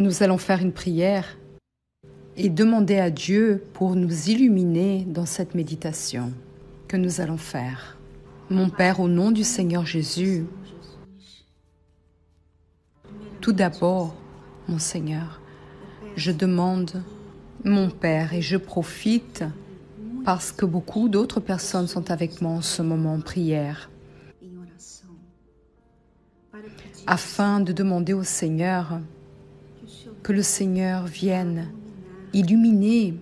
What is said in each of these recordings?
Nous allons faire une prière et demander à Dieu pour nous illuminer dans cette méditation que nous allons faire. Mon Père, au nom du Seigneur Jésus, tout d'abord, mon Seigneur, je demande, mon Père, et je profite parce que beaucoup d'autres personnes sont avec moi en ce moment en prière, afin de demander au Seigneur que le Seigneur vienne illuminer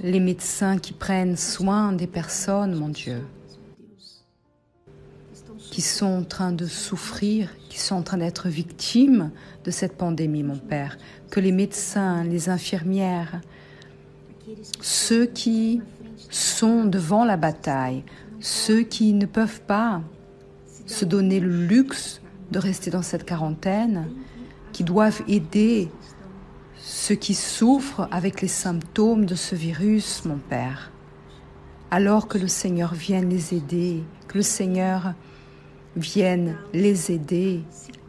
les médecins qui prennent soin des personnes, mon Dieu, qui sont en train de souffrir, qui sont en train d'être victimes de cette pandémie, mon Père, que les médecins, les infirmières, ceux qui sont devant la bataille, ceux qui ne peuvent pas se donner le luxe de rester dans cette quarantaine, qui doivent aider ceux qui souffrent avec les symptômes de ce virus, mon Père. Alors que le Seigneur vienne les aider, que le Seigneur vienne les aider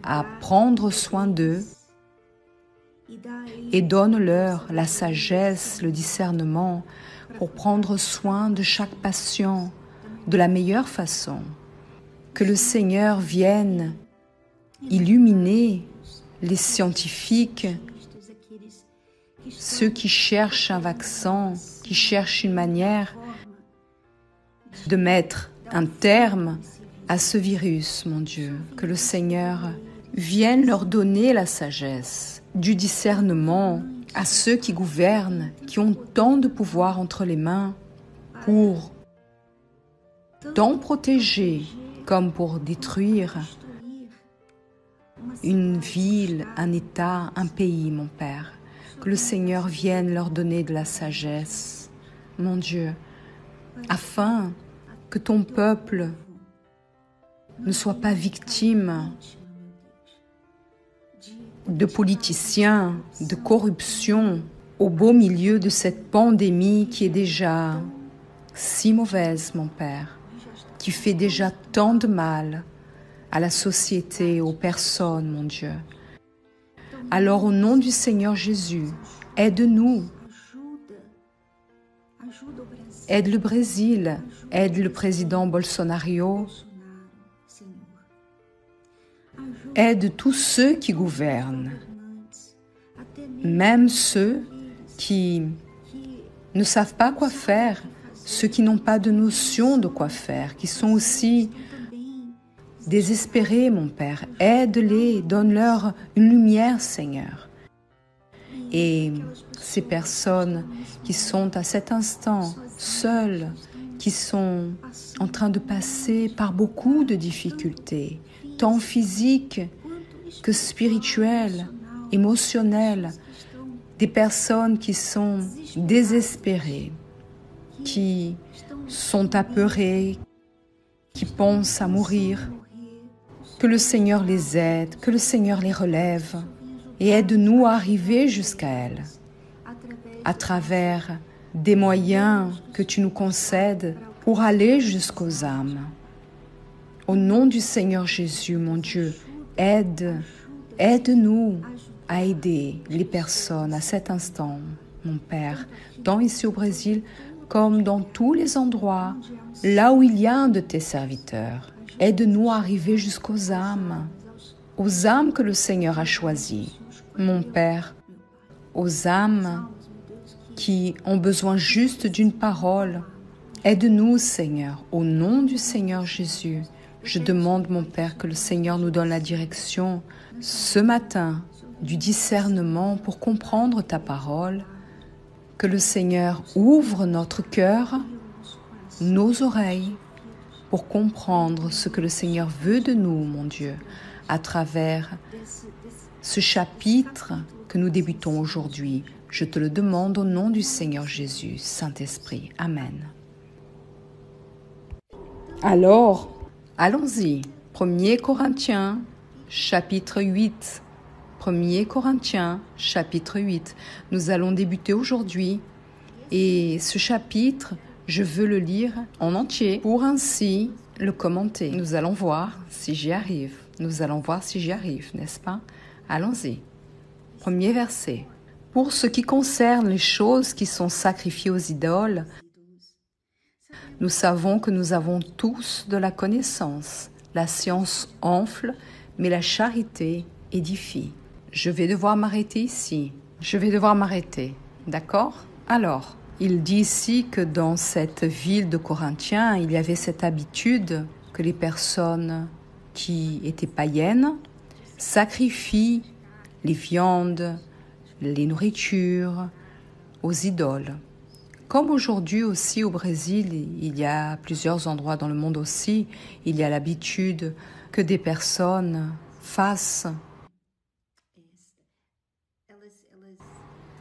à prendre soin d'eux et donne-leur la sagesse, le discernement pour prendre soin de chaque patient de la meilleure façon. Que le Seigneur vienne illuminer les scientifiques ceux qui cherchent un vaccin, qui cherchent une manière de mettre un terme à ce virus, mon Dieu, que le Seigneur vienne leur donner la sagesse, du discernement à ceux qui gouvernent, qui ont tant de pouvoir entre les mains pour tant protéger comme pour détruire une ville, un État, un pays, mon Père. Que le Seigneur vienne leur donner de la sagesse, mon Dieu, afin que ton peuple ne soit pas victime de politiciens, de corruption, au beau milieu de cette pandémie qui est déjà si mauvaise, mon Père, qui fait déjà tant de mal à la société, aux personnes, mon Dieu. Alors au nom du Seigneur Jésus, aide-nous. Aide le Brésil, aide le président Bolsonaro, aide tous ceux qui gouvernent, même ceux qui ne savent pas quoi faire, ceux qui n'ont pas de notion de quoi faire, qui sont aussi désespérés, mon Père. Aide-les, donne-leur une lumière, Seigneur. Et ces personnes qui sont à cet instant seules, qui sont en train de passer par beaucoup de difficultés, tant physiques que spirituelles, émotionnelles, des personnes qui sont désespérées, qui sont apeurées, qui pensent à mourir, que le Seigneur les aide, que le Seigneur les relève et aide-nous à arriver jusqu'à elles à travers des moyens que tu nous concèdes pour aller jusqu'aux âmes. Au nom du Seigneur Jésus, mon Dieu, aide, aide-nous à aider les personnes à cet instant, mon Père, tant ici au Brésil comme dans tous les endroits, là où il y a un de tes serviteurs. Aide-nous à arriver jusqu'aux âmes, aux âmes que le Seigneur a choisies, mon Père, aux âmes qui ont besoin juste d'une parole. Aide-nous, Seigneur, au nom du Seigneur Jésus. Je demande, mon Père, que le Seigneur nous donne la direction ce matin du discernement pour comprendre ta parole, que le Seigneur ouvre notre cœur, nos oreilles, pour comprendre ce que le Seigneur veut de nous, mon Dieu, à travers ce chapitre que nous débutons aujourd'hui. Je te le demande au nom du Seigneur Jésus, Saint-Esprit. Amen. Alors, allons-y. 1er Corinthiens, chapitre 8. 1er Corinthiens, chapitre 8. Nous allons débuter aujourd'hui. Et ce chapitre je veux le lire en entier pour ainsi le commenter. Nous allons voir si j'y arrive. Nous allons voir si j'y arrive, n'est-ce pas? Allons-y. Premier verset. Pour ce qui concerne les choses qui sont sacrifiées aux idoles, nous savons que nous avons tous de la connaissance. La science enfle, mais la charité édifie. Je vais devoir m'arrêter ici. Je vais devoir m'arrêter. D'accord? Alors, il dit ici que dans cette ville de Corinthiens, il y avait cette habitude que les personnes qui étaient païennes sacrifient les viandes, les nourritures aux idoles. Comme aujourd'hui aussi au Brésil, il y a plusieurs endroits dans le monde aussi, il y a l'habitude que des personnes fassent.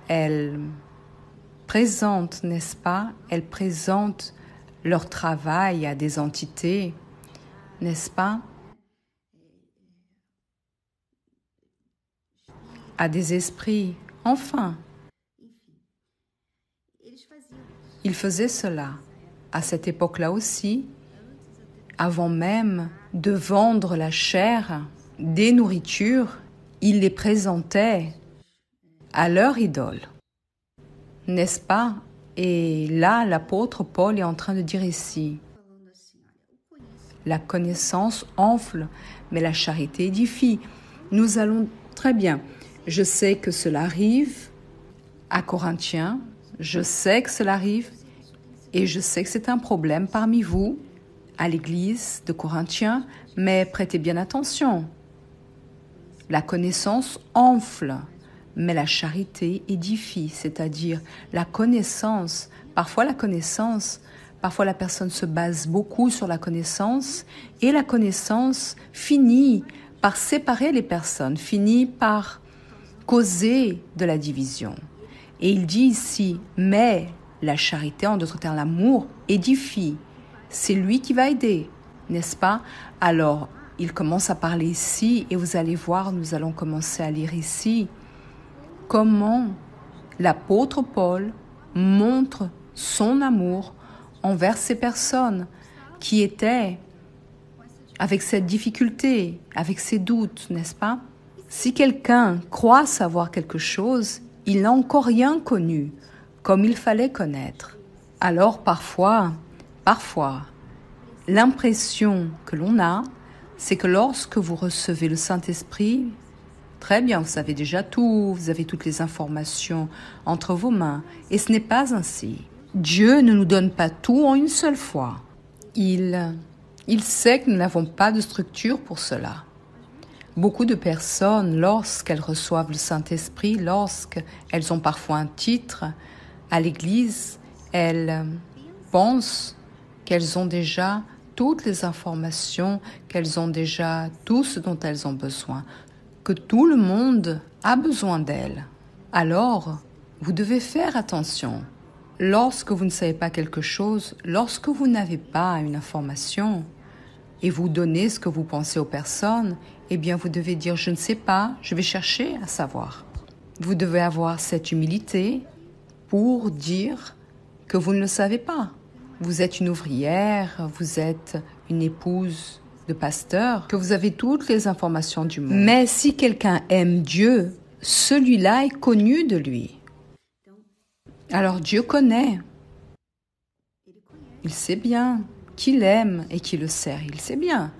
Elles présentent, n'est-ce pas? Elles présentent leur travail à des entités, n'est-ce pas? À des esprits, enfin. Ils faisaient cela à cette époque-là aussi, avant même de vendre la chair des nourritures, ils les présentaient à leur idole. N'est-ce pas? Et là, l'apôtre Paul est en train de dire ici, la connaissance enfle, mais la charité édifie. Nous allons très bien. Je sais que cela arrive à Corinthiens, je sais que cela arrive et je sais que c'est un problème parmi vous, à l'église de Corinthiens, mais prêtez bien attention. La connaissance enfle, mais la charité édifie, c'est-à-dire la connaissance. Parfois la connaissance, parfois la personne se base beaucoup sur la connaissance et la connaissance finit par séparer les personnes, finit par causer de la division. Et il dit ici, mais la charité, en d'autres termes l'amour, édifie. C'est lui qui va aider, n'est-ce pas? Alors, il commence à parler ici, et vous allez voir, nous allons commencer à lire ici, comment l'apôtre Paul montre son amour envers ces personnes qui étaient avec cette difficulté, avec ces doutes, n'est-ce pas? Si quelqu'un croit savoir quelque chose, il n'a encore rien connu comme il fallait connaître. Alors parfois, parfois, l'impression que l'on a, c'est que lorsque vous recevez le Saint-Esprit, très bien, vous savez déjà tout, vous avez toutes les informations entre vos mains, et ce n'est pas ainsi. Dieu ne nous donne pas tout en une seule fois. Il, il sait que nous n'avons pas de structure pour cela. Beaucoup de personnes, lorsqu'elles reçoivent le Saint-Esprit, lorsqu'elles ont parfois un titre à l'Église, elles pensent qu'elles ont déjà toutes les informations, qu'elles ont déjà tout ce dont elles ont besoin, que tout le monde a besoin d'elles. Alors, vous devez faire attention. Lorsque vous ne savez pas quelque chose, lorsque vous n'avez pas une information, et vous donnez ce que vous pensez aux personnes, eh bien vous devez dire je ne sais pas, je vais chercher à savoir. Vous devez avoir cette humilité pour dire que vous ne le savez pas. Vous êtes une ouvrière, vous êtes une épouse de pasteur, que vous avez toutes les informations du monde. Mais si quelqu'un aime Dieu, celui-là est connu de lui. Alors Dieu connaît. Il sait bien qu'il aime et qui le sert. Il sait bien.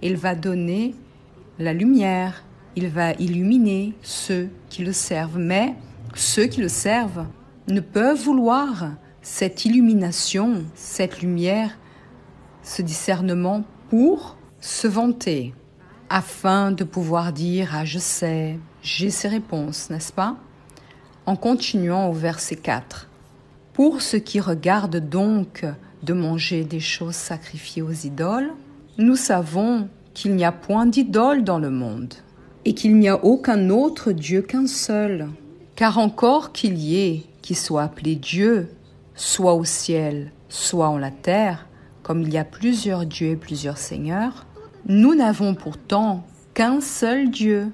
Il va donner la lumière, il va illuminer ceux qui le servent. Mais ceux qui le servent ne peuvent vouloir cette illumination, cette lumière, ce discernement pour se vanter, afin de pouvoir dire Ah, je sais, j'ai ces réponses, n'est-ce pas? En continuant au verset 4. Pour ce qui regarde donc de manger des choses sacrifiées aux idoles, nous savons qu'il n'y a point d'idole dans le monde et qu'il n'y a aucun autre Dieu qu'un seul. Car encore qu'il y ait qui soit appelé Dieu, soit au ciel, soit en la terre, comme il y a plusieurs dieux et plusieurs seigneurs, nous n'avons pourtant qu'un seul Dieu,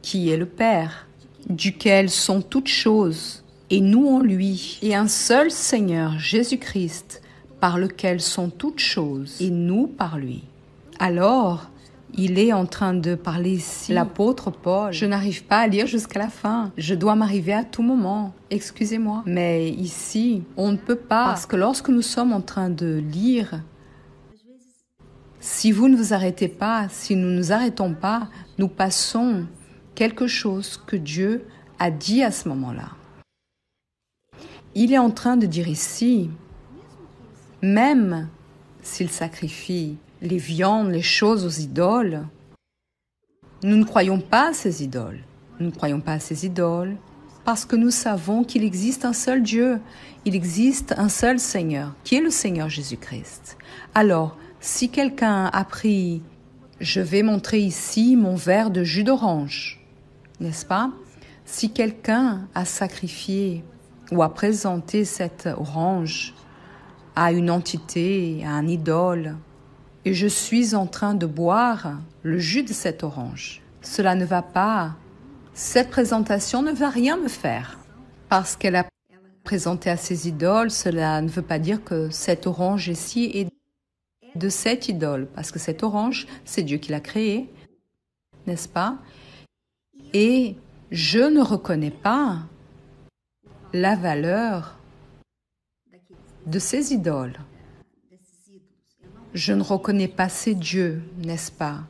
qui est le Père, duquel sont toutes choses, et nous en lui, et un seul Seigneur Jésus-Christ, par lequel sont toutes choses, et nous par lui. Alors, il est en train de parler ici. L'apôtre Paul, je n'arrive pas à lire jusqu'à la fin. Je dois m'arriver à tout moment. Excusez-moi. Mais ici, on ne peut pas. Parce que lorsque nous sommes en train de lire, si vous ne vous arrêtez pas, si nous ne nous arrêtons pas, nous passons quelque chose que Dieu a dit à ce moment-là. Il est en train de dire ici, même s'il sacrifie les viandes, les choses aux idoles, nous ne croyons pas à ces idoles. Nous ne croyons pas à ces idoles parce que nous savons qu'il existe un seul Dieu, il existe un seul Seigneur, qui est le Seigneur Jésus-Christ. Alors, si quelqu'un a pris, je vais montrer ici mon verre de jus d'orange, n'est-ce pas? Si quelqu'un a sacrifié ou a présenté cette orange à une entité, à un idole, et je suis en train de boire le jus de cette orange. Cela ne va pas. Cette présentation ne va rien me faire. Parce qu'elle a présenté à ses idoles, cela ne veut pas dire que cette orange ici est de cette idole. Parce que cette orange, c'est Dieu qui l'a créée, n'est-ce pas? Et je ne reconnais pas la valeur de ces idoles. Je ne reconnais pas ces dieux, n'est-ce pas?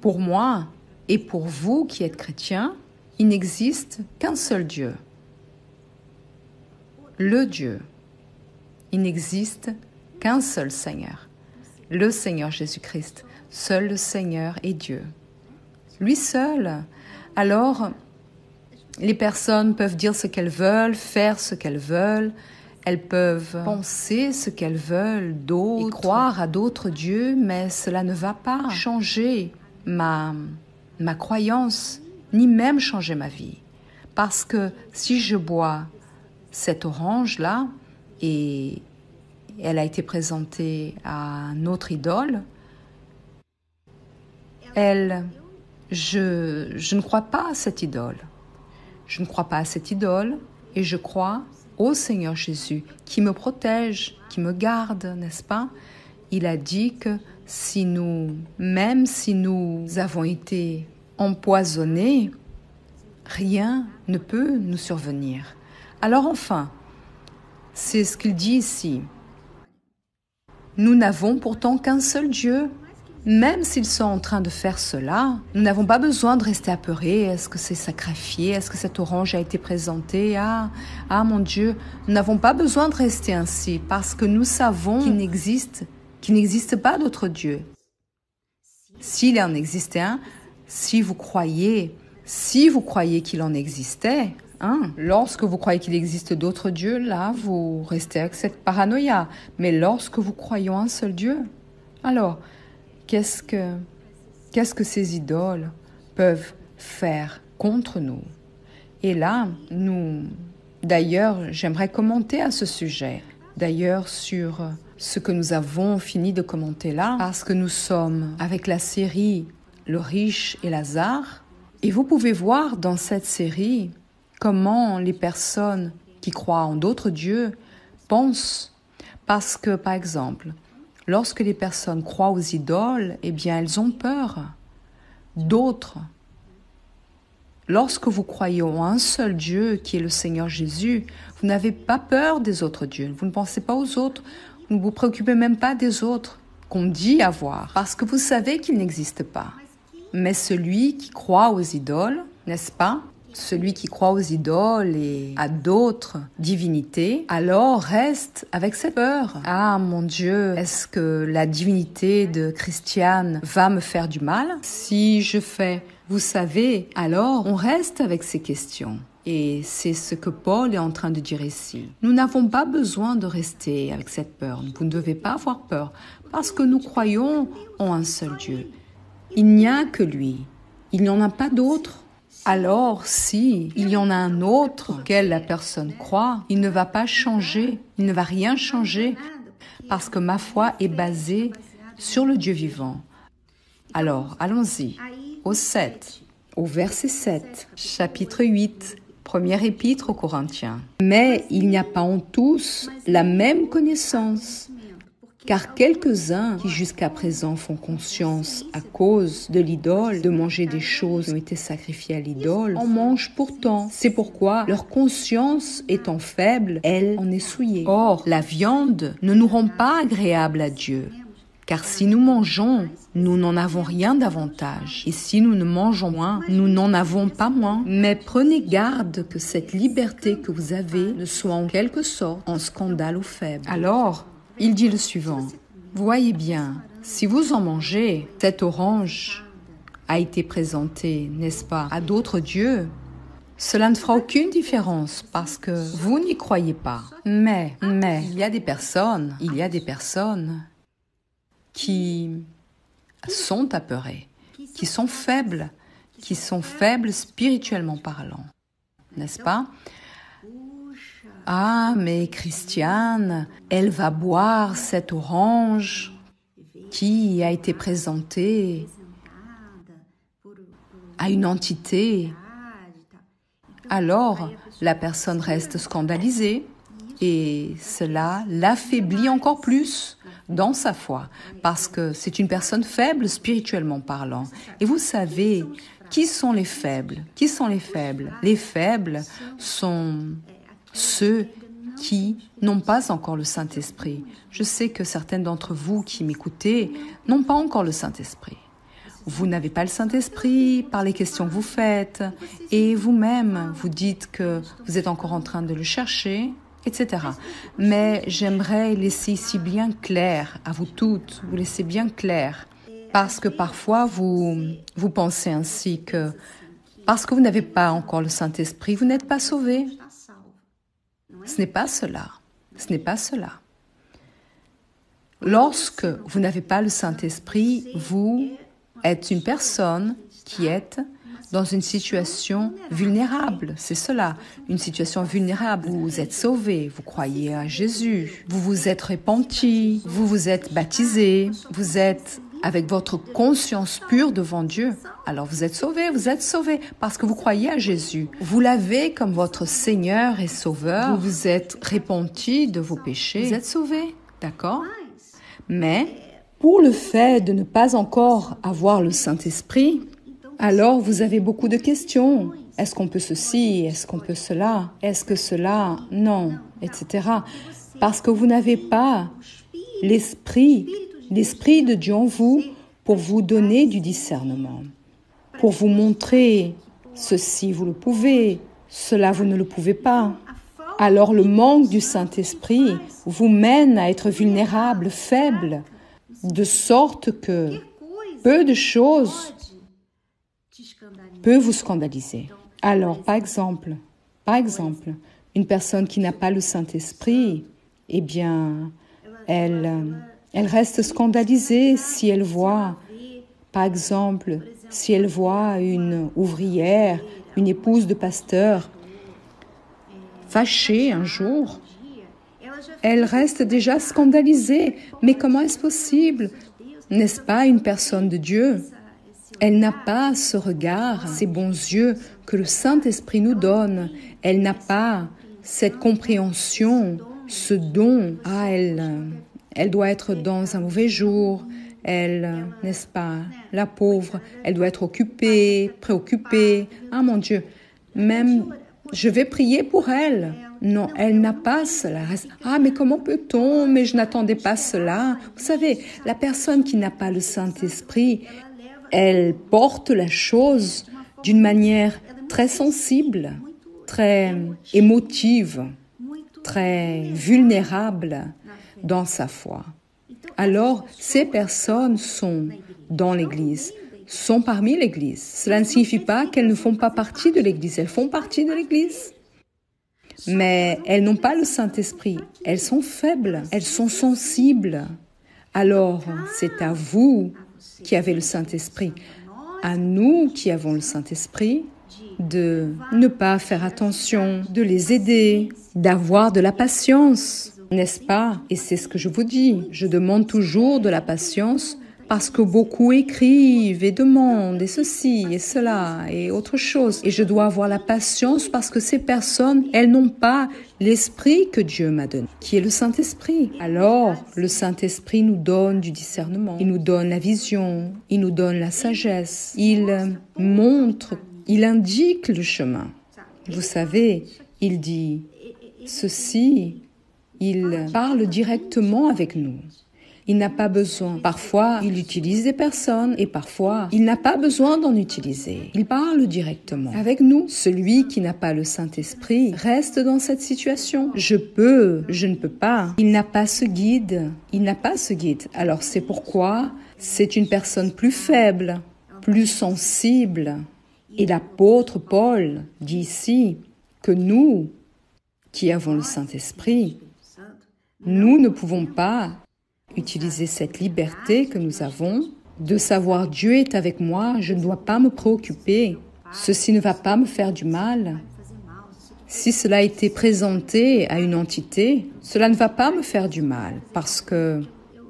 Pour moi et pour vous qui êtes chrétiens, il n'existe qu'un seul Dieu. Le Dieu. Il n'existe qu'un seul Seigneur. Le Seigneur Jésus-Christ. Seul le Seigneur est Dieu. Lui seul. Alors, les personnes peuvent dire ce qu'elles veulent, faire ce qu'elles veulent, elles peuvent penser ce qu'elles veulent d'autres, croire à d'autres dieux, mais cela ne va pas changer ma, ma croyance, ni même changer ma vie. Parce que si je bois cette orange-là, et elle a été présentée à notre idole, elle, je, je ne crois pas à cette idole. Je ne crois pas à cette idole et je crois au Seigneur Jésus qui me protège, qui me garde, n'est-ce pas? Il a dit que si nous, même si nous avons été empoisonnés, rien ne peut nous survenir. Alors enfin, c'est ce qu'il dit ici. Nous n'avons pourtant qu'un seul Dieu, même s'ils sont en train de faire cela, nous n'avons pas besoin de rester apeurés. Est-ce que c'est sacrifié? Est-ce que cette orange a été présentée? Ah, ah mon Dieu, nous n'avons pas besoin de rester ainsi parce que nous savons qu'il n'existe, qu'il n'existe pas d'autre Dieu. S'il en existait un, si vous croyez, si vous croyez qu'il en existait, hein, lorsque vous croyez qu'il existe d'autres dieux, là, vous restez avec cette paranoïa. Mais lorsque vous croyez en un seul Dieu, alors, Qu'est-ce que, qu'est-ce que ces idoles peuvent faire contre nous? Et là, nous, d'ailleurs, j'aimerais commenter à ce sujet. D'ailleurs, sur ce que nous avons fini de commenter là, parce que nous sommes avec la série Le riche et Lazare. Et vous pouvez voir dans cette série comment les personnes qui croient en d'autres dieux pensent? Parce que, par exemple, Lorsque les personnes croient aux idoles, eh bien, elles ont peur d'autres. Lorsque vous croyez en un seul Dieu qui est le Seigneur Jésus, vous n'avez pas peur des autres dieux. Vous ne pensez pas aux autres. Vous ne vous préoccupez même pas des autres qu'on dit avoir, parce que vous savez qu'ils n'existent pas. Mais celui qui croit aux idoles, n'est-ce pas celui qui croit aux idoles et à d'autres divinités, alors reste avec cette peur. Ah mon Dieu, est-ce que la divinité de Christiane va me faire du mal? Si je fais, vous savez, alors on reste avec ces questions. Et c'est ce que Paul est en train de dire ici. Nous n'avons pas besoin de rester avec cette peur. Vous ne devez pas avoir peur parce que nous croyons en un seul Dieu. Il n'y a que lui. Il n'y en a pas d'autre. Alors, si il y en a un autre auquel la personne croit, il ne va pas changer, il ne va rien changer, parce que ma foi est basée sur le Dieu vivant. Alors, allons-y, au 7, au verset 7, chapitre 8, première épître aux Corinthiens. Mais il n'y a pas en tous la même connaissance, car quelques-uns qui jusqu'à présent font conscience à cause de l'idole, de manger des choses qui ont été sacrifiées à l'idole, en mangent pourtant. C'est pourquoi leur conscience étant faible, elle en est souillée. Or, la viande ne nous rend pas agréable à Dieu. Car si nous mangeons, nous n'en avons rien d'avantage. Et si nous ne mangeons moins, nous n'en avons pas moins. Mais prenez garde que cette liberté que vous avez ne soit en quelque sorte un scandale aux faibles. Alors, il dit le suivant. Voyez bien, si vous en mangez, cette orange a été présentée, n'est-ce pas, à d'autres dieux, cela ne fera aucune différence parce que vous n'y croyez pas. Mais, mais, il y a des personnes, il y a des personnes qui sont apeurés, qui sont faibles, qui sont faibles spirituellement parlant. N'est-ce pas? Ah, mais Christiane, elle va boire cette orange qui a été présentée à une entité? Alors, la personne reste scandalisée et cela l'affaiblit encore plus dans sa foi, parce que c'est une personne faible spirituellement parlant. Et vous savez, qui sont les faibles? Qui sont les faibles? Les faibles sont ceux qui n'ont pas encore le Saint-Esprit. Je sais que certaines d'entre vous qui m'écoutez n'ont pas encore le Saint-Esprit. Vous n'avez pas le Saint-Esprit par les questions que vous faites et vous-même vous dites que vous êtes encore en train de le chercher etc. Mais j'aimerais laisser ici bien clair à vous toutes, vous laisser bien clair, parce que parfois vous, vous pensez ainsi que parce que vous n'avez pas encore le Saint-Esprit, vous n'êtes pas sauvé. Ce n'est pas cela. Ce n'est pas cela. Lorsque vous n'avez pas le Saint-Esprit, vous êtes une personne qui est dans une situation vulnérable. C'est cela, une situation vulnérable. Vous êtes sauvé, vous croyez à Jésus, vous vous êtes repenti, vous vous êtes baptisé, vous êtes avec votre conscience pure devant Dieu. Alors vous êtes sauvé, vous êtes sauvé parce que vous croyez à Jésus. Vous l'avez comme votre Seigneur et Sauveur. Vous vous êtes repenti de vos péchés. Vous êtes sauvé, d'accord Mais pour le fait de ne pas encore avoir le Saint-Esprit, alors vous avez beaucoup de questions. Est-ce qu'on peut ceci? Est-ce qu'on peut cela? Est-ce que cela? Non, etc. Parce que vous n'avez pas l'esprit, l'esprit de Dieu en vous pour vous donner du discernement, pour vous montrer ceci vous le pouvez, cela vous ne le pouvez pas. Alors le manque du Saint-Esprit vous mène à être vulnérable, faible, de sorte que peu de choses peut vous scandaliser. Alors, par exemple, par exemple, une personne qui n'a pas le Saint-Esprit, eh bien, elle, elle reste scandalisée si elle voit, par exemple, si elle voit une ouvrière, une épouse de pasteur, fâchée un jour. Elle reste déjà scandalisée. Mais comment est-ce possible? N'est-ce pas une personne de Dieu? Elle n'a pas ce regard, ces bons yeux que le Saint-Esprit nous donne. Elle n'a pas cette compréhension, ce don. Ah, elle, elle doit être dans un mauvais jour. Elle, n'est-ce pas, la pauvre, elle doit être occupée, préoccupée. Ah mon Dieu, même je vais prier pour elle. Non, elle n'a pas cela. Ah, mais comment peut-on? Mais je n'attendais pas cela. Vous savez, la personne qui n'a pas le Saint-Esprit, elle porte la chose d'une manière très sensible, très émotive, très vulnérable dans sa foi. Alors, ces personnes sont dans l'Église, sont parmi l'Église. Cela ne signifie pas qu'elles ne font pas partie de l'Église, elles font partie de l'Église. Mais elles n'ont pas le Saint-Esprit, elles sont faibles, elles sont sensibles. Alors, c'est à vous qui avez le Saint-Esprit, à nous qui avons le Saint-Esprit, de ne pas faire attention, de les aider, d'avoir de la patience, n'est-ce pas? Et c'est ce que je vous dis. Je demande toujours de la patience parce que beaucoup écrivent et demandent et ceci et cela et autre chose. Et je dois avoir la patience parce que ces personnes, elles n'ont pas l'esprit que Dieu m'a donné, qui est le Saint-Esprit. Alors, le Saint-Esprit nous donne du discernement, il nous donne la vision, il nous donne la sagesse, il montre, il indique le chemin. Vous savez, il dit ceci, il parle directement avec nous. Il n'a pas besoin. Parfois, il utilise des personnes et parfois, il n'a pas besoin d'en utiliser. Il parle directement avec nous. Celui qui n'a pas le Saint-Esprit reste dans cette situation. Je peux, je ne peux pas. Il n'a pas ce guide. Il n'a pas ce guide. Alors c'est pourquoi c'est une personne plus faible, plus sensible. Et l'apôtre Paul dit ici que nous, qui avons le Saint-Esprit, nous ne pouvons pas utiliser cette liberté que nous avons de savoir Dieu est avec moi, je ne dois pas me préoccuper, ceci ne va pas me faire du mal. Si cela a été présenté à une entité, cela ne va pas me faire du mal parce que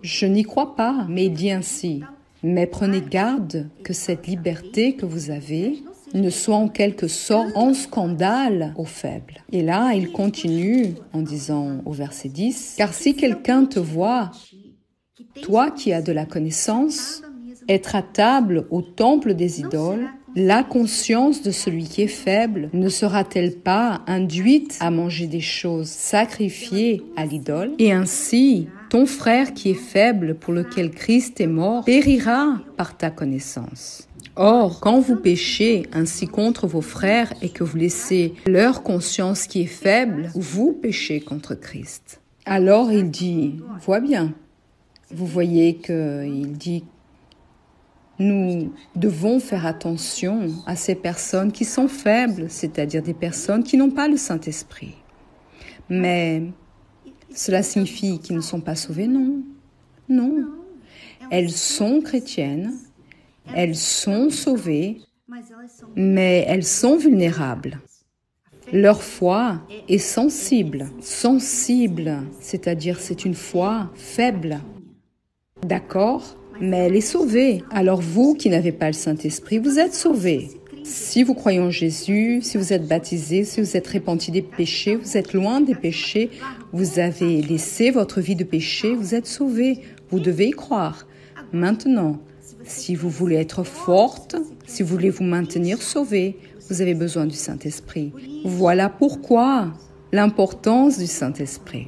je n'y crois pas, mais il dit ainsi. Mais prenez garde que cette liberté que vous avez ne soit en quelque sorte en scandale aux faibles. Et là, il continue en disant au verset 10, Car si quelqu'un te voit toi qui as de la connaissance, être à table au temple des idoles, la conscience de celui qui est faible ne sera-t-elle pas induite à manger des choses sacrifiées à l'idole? Et ainsi, ton frère qui est faible pour lequel Christ est mort périra par ta connaissance. Or, quand vous péchez ainsi contre vos frères et que vous laissez leur conscience qui est faible, vous péchez contre Christ. Alors il dit, vois bien, vous voyez qu'il dit nous devons faire attention à ces personnes qui sont faibles, c'est-à-dire des personnes qui n'ont pas le Saint-Esprit. Mais cela signifie qu'ils ne sont pas sauvés Non. Non. Elles sont chrétiennes, elles sont sauvées, mais elles sont vulnérables. Leur foi est sensible, sensible, c'est-à-dire c'est une foi faible. D'accord Mais elle est sauvée. Alors vous qui n'avez pas le Saint-Esprit, vous êtes sauvés. Si vous croyez en Jésus, si vous êtes baptisé, si vous êtes répenti des péchés, vous êtes loin des péchés, vous avez laissé votre vie de péché, vous êtes sauvés. Vous devez y croire. Maintenant, si vous voulez être forte, si vous voulez vous maintenir sauvé, vous avez besoin du Saint-Esprit. Voilà pourquoi l'importance du Saint-Esprit.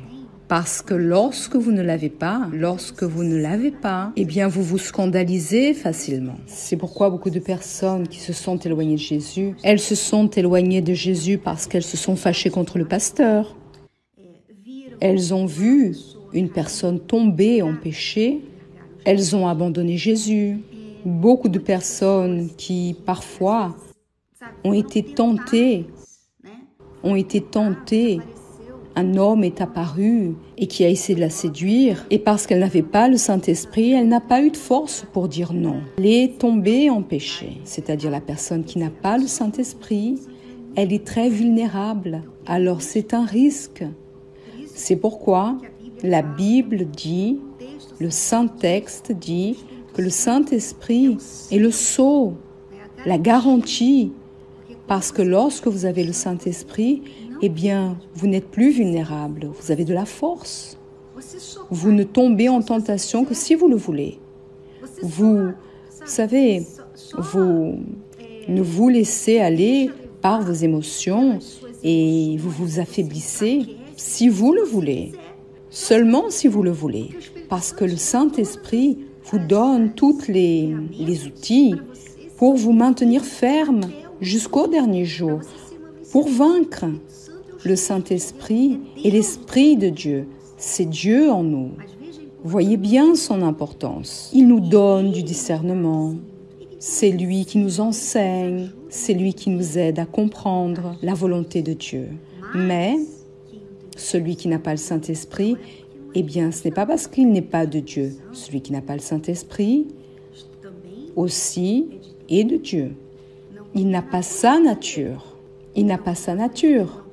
Parce que lorsque vous ne l'avez pas, lorsque vous ne l'avez pas, eh bien vous vous scandalisez facilement. C'est pourquoi beaucoup de personnes qui se sont éloignées de Jésus, elles se sont éloignées de Jésus parce qu'elles se sont fâchées contre le pasteur. Elles ont vu une personne tomber en péché, elles ont abandonné Jésus. Beaucoup de personnes qui parfois ont été tentées, ont été tentées un homme est apparu et qui a essayé de la séduire, et parce qu'elle n'avait pas le Saint-Esprit, elle n'a pas eu de force pour dire non. Elle est tombée en péché, c'est-à-dire la personne qui n'a pas le Saint-Esprit, elle est très vulnérable, alors c'est un risque. C'est pourquoi la Bible dit, le Saint-Texte dit le Saint-Esprit est le sceau, la garantie, parce que lorsque vous avez le Saint-Esprit, eh bien, vous n'êtes plus vulnérable, vous avez de la force. Vous ne tombez en tentation que si vous le voulez. Vous, savez, vous ne vous laissez aller par vos émotions et vous vous affaiblissez si vous le voulez. Seulement si vous le voulez. Parce que le Saint-Esprit vous donne tous les, outils pour vous maintenir ferme jusqu'au dernier jour, pour vaincre le Saint-Esprit est l'Esprit de Dieu. C'est Dieu en nous. Voyez bien son importance. Il nous donne du discernement. C'est lui qui nous enseigne, c'est lui qui nous aide à comprendre la volonté de Dieu. Mais celui qui n'a pas le Saint-Esprit, eh bien, ce n'est pas parce qu'il n'est pas de Dieu. Celui qui n'a pas le Saint-Esprit aussi est de Dieu. Il n'a pas sa nature. Il n'a pas sa nature.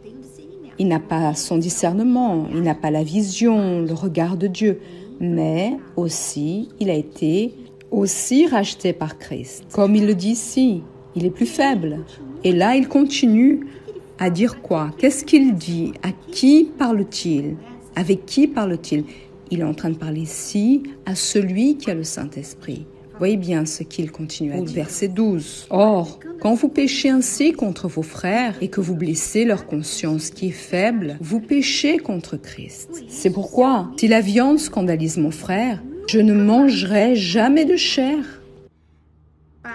Il n'a pas son discernement, il n'a pas la vision, le regard de Dieu, mais aussi il a été aussi racheté par Christ. Comme il le dit ici, il est plus faible. Et là, il continue à dire quoi? Qu'est-ce qu'il dit? À qui parle-t-il? Avec qui parle-t-il? Il est en train de parler ici à celui qui a le Saint-Esprit. Voyez bien ce qu'il continue à dire. Verset 12. Or, quand vous péchez ainsi contre vos frères et que vous blessez leur conscience qui est faible, vous péchez contre Christ. C'est pourquoi, si la viande scandalise mon frère, je ne mangerai jamais de chair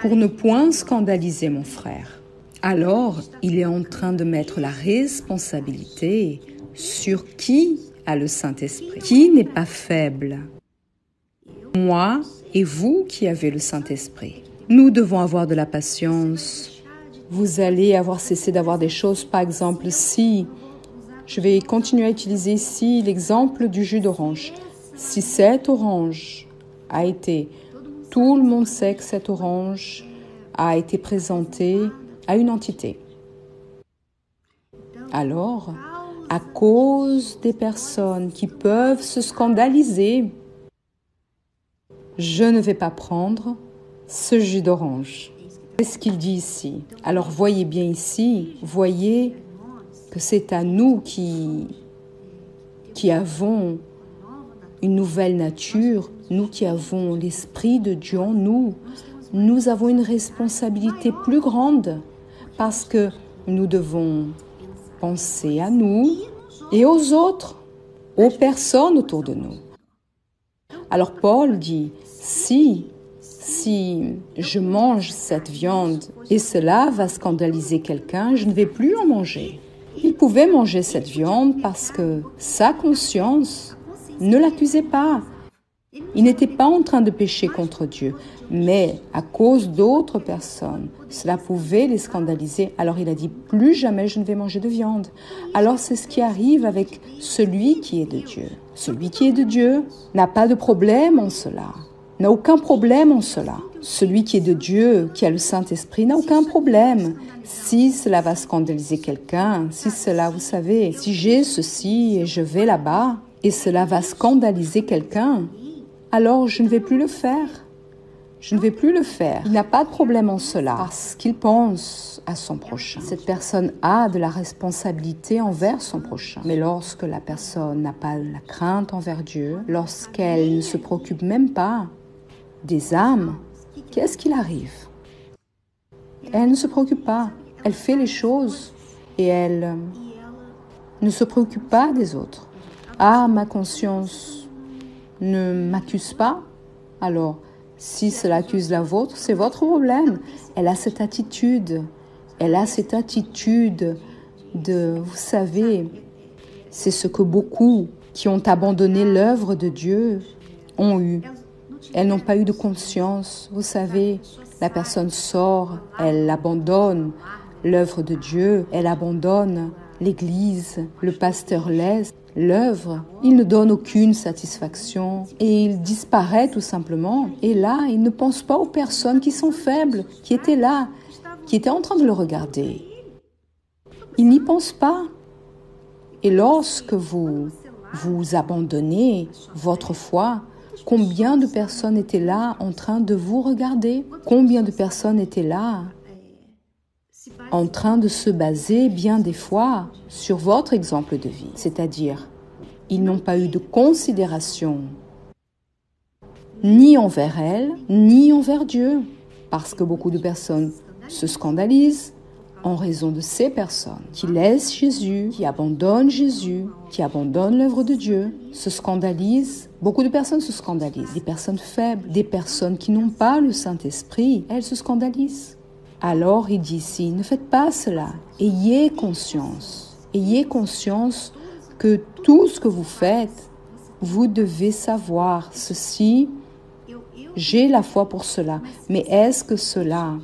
pour ne point scandaliser mon frère. Alors, il est en train de mettre la responsabilité sur qui? A le Saint-Esprit, qui n'est pas faible. Moi et vous qui avez le Saint-Esprit. Nous devons avoir de la patience. Vous allez avoir cessé d'avoir des choses, par exemple, si je vais continuer à utiliser ici l'exemple du jus d'orange. Si cette orange a été, tout le monde sait que cette orange a été présentée à une entité. Alors, à cause des personnes qui peuvent se scandaliser, je ne vais pas prendre ce jus d'orange. Qu'est-ce qu'il dit ici? Alors voyez bien ici, voyez que c'est à nous qui, qui avons une nouvelle nature, nous qui avons l'Esprit de Dieu en nous, nous avons une responsabilité plus grande parce que nous devons penser à nous et aux autres, aux personnes autour de nous. Alors Paul dit, si, si je mange cette viande et cela va scandaliser quelqu'un, je ne vais plus en manger. Il pouvait manger cette viande parce que sa conscience ne l'accusait pas. Il n'était pas en train de pécher contre Dieu, mais à cause d'autres personnes, cela pouvait les scandaliser. Alors il a dit, plus jamais je ne vais manger de viande. Alors c'est ce qui arrive avec celui qui est de Dieu. Celui qui est de Dieu n'a pas de problème en cela, n'a aucun problème en cela. Celui qui est de Dieu, qui a le Saint-Esprit, n'a aucun problème. Si cela va scandaliser quelqu'un, si cela, vous savez, si j'ai ceci et je vais là-bas, et cela va scandaliser quelqu'un, alors je ne vais plus le faire. Je ne vais plus le faire. Il n'a pas de problème en cela parce qu'il pense à son prochain. Cette personne a de la responsabilité envers son prochain. Mais lorsque la personne n'a pas la crainte envers Dieu, lorsqu'elle ne se préoccupe même pas des âmes, qu'est-ce qu'il arrive? Elle ne se préoccupe pas. Elle fait les choses et elle ne se préoccupe pas des autres. Ah, ma conscience ne m'accuse pas, alors si cela accuse la vôtre, c'est votre problème. Elle a cette attitude, elle a cette attitude de, vous savez, c'est ce que beaucoup qui ont abandonné l'œuvre de Dieu ont eu. Elles n'ont pas eu de conscience. Vous savez, la personne sort, elle abandonne l'œuvre de Dieu, elle abandonne l'Église, le pasteur laisse l'œuvre, il ne donne aucune satisfaction et il disparaît tout simplement. Et là, il ne pense pas aux personnes qui sont faibles, qui étaient là, qui étaient en train de le regarder. Il n'y pense pas. Et lorsque vous vous abandonnez votre foi, combien de personnes étaient là en train de vous regarder? Combien de personnes étaient là en train de se baser bien des fois sur votre exemple de vie, c'est-à-dire ils n'ont pas eu de considération ni envers elle, ni envers Dieu, parce que beaucoup de personnes se scandalisent en raison de ces personnes qui laissent Jésus, qui abandonnent Jésus, qui abandonnent l'œuvre de Dieu, se scandalisent. Beaucoup de personnes se scandalisent, des personnes faibles, des personnes qui n'ont pas le Saint-Esprit, elles se scandalisent. Alors il dit ici, ne faites pas cela. Ayez conscience. Ayez conscience que tout ce que vous faites, vous devez savoir ceci. J'ai la foi pour cela. Mais est-ce que cela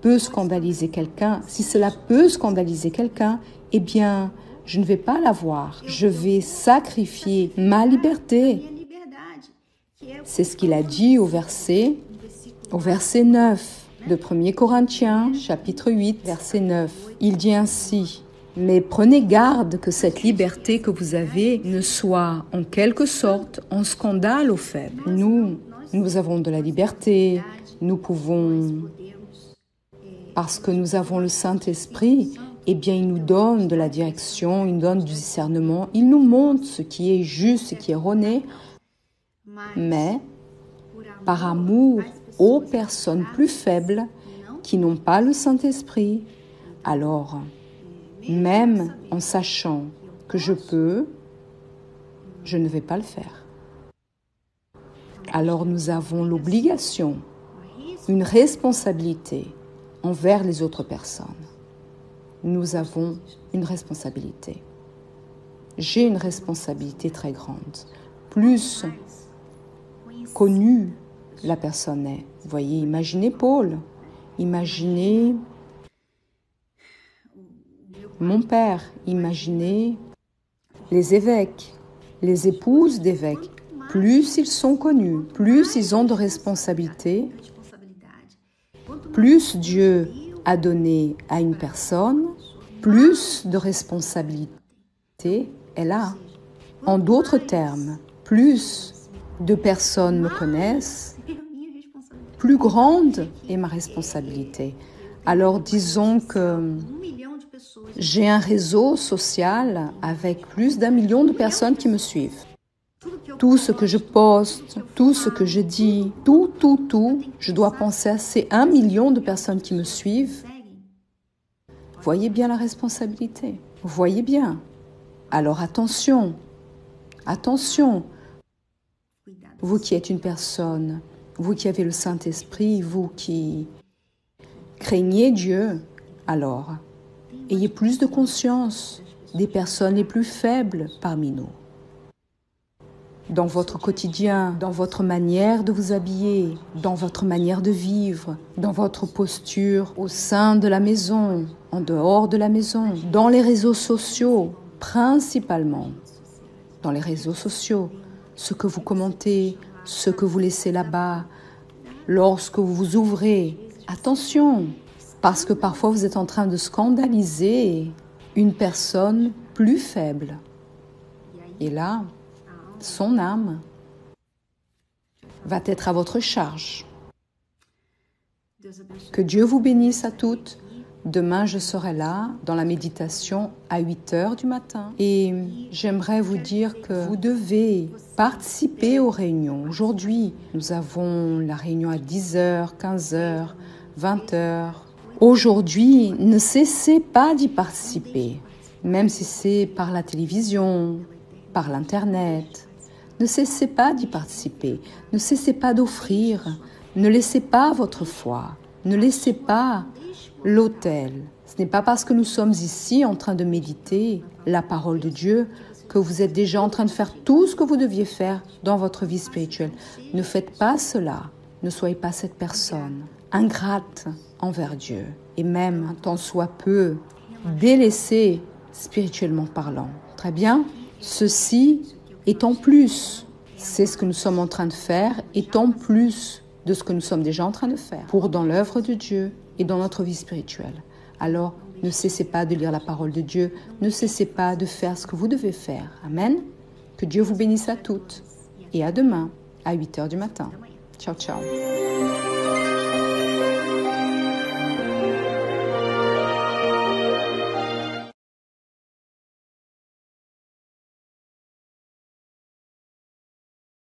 peut scandaliser quelqu'un? Si cela peut scandaliser quelqu'un, eh bien, je ne vais pas l'avoir. Je vais sacrifier ma liberté. C'est ce qu'il a dit au verset, au verset 9 de 1 Corinthiens, chapitre 8, verset 9. Il dit ainsi, mais prenez garde que cette liberté que vous avez ne soit en quelque sorte un scandale aux faibles. Nous, nous avons de la liberté, nous pouvons, parce que nous avons le Saint-Esprit, eh bien, il nous donne de la direction, il nous donne du discernement, il nous montre ce qui est juste, ce qui est erroné, mais par amour aux personnes plus faibles qui n'ont pas le Saint-Esprit, alors, même en sachant que je peux, je ne vais pas le faire. Alors nous avons l'obligation, une responsabilité envers les autres personnes. Nous avons une responsabilité. J'ai une responsabilité très grande. Plus connue la personne est. Voyez, imaginez Paul, imaginez mon père, imaginez les évêques, les épouses d'évêques. Plus ils sont connus, plus ils ont de responsabilités, plus Dieu a donné à une personne, plus de responsabilité elle a. En d'autres termes, plus de personnes me connaissent, plus grande est ma responsabilité. Alors disons que j'ai un réseau social avec plus d'un million de personnes qui me suivent. Tout ce que je poste, tout ce que je dis, tout, tout, tout, je dois penser à ces un million de personnes qui me suivent. Voyez bien la responsabilité. Voyez bien. Alors attention, attention. Vous qui êtes une personne, vous qui avez le Saint-Esprit, vous qui craignez Dieu, alors ayez plus de conscience des personnes les plus faibles parmi nous. Dans votre quotidien, dans votre manière de vous habiller, dans votre manière de vivre, dans votre posture au sein de la maison, en dehors de la maison, dans les réseaux sociaux, principalement dans les réseaux sociaux, ce que vous commentez, ce que vous laissez là-bas, lorsque vous vous ouvrez. Attention, parce que parfois vous êtes en train de scandaliser une personne plus faible. Et là, son âme va être à votre charge. Que Dieu vous bénisse à toutes. Demain, je serai là dans la méditation à 8 heures du matin. Et j'aimerais vous dire que vous devez participer aux réunions. Aujourd'hui, nous avons la réunion à 10 heures, 15 heures, 20 heures, Aujourd'hui, ne cessez pas d'y participer, même si c'est par la télévision, par l'Internet. Ne cessez pas d'y participer, ne cessez pas d'offrir, ne laissez pas votre foi, ne laissez pas l'autel. Ce n'est pas parce que nous sommes ici en train de méditer la parole de Dieu que vous êtes déjà en train de faire tout ce que vous deviez faire dans votre vie spirituelle. Ne faites pas cela. Ne soyez pas cette personne ingrate envers Dieu et même tant soit peu délaissé spirituellement parlant. Très bien. Ceci est en plus. C'est ce que nous sommes en train de faire, est en plus de ce que nous sommes déjà en train de faire pour dans l'œuvre de Dieu et dans notre vie spirituelle. Alors, ne cessez pas de lire la parole de Dieu, ne cessez pas de faire ce que vous devez faire. Amen. Que Dieu vous bénisse à toutes et à demain à 8 heures du matin. Ciao, ciao.